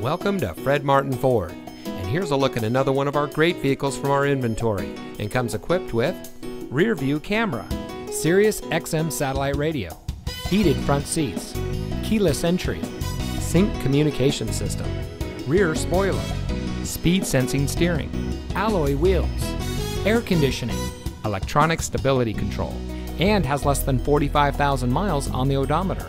Welcome to Fred Martin Ford. And here's a look at another one of our great vehicles from our inventory and comes equipped with rear view camera, Sirius XM satellite radio, heated front seats, keyless entry, sync communication system, rear spoiler, speed sensing steering, alloy wheels, air conditioning, electronic stability control, and has less than 45,000 miles on the odometer.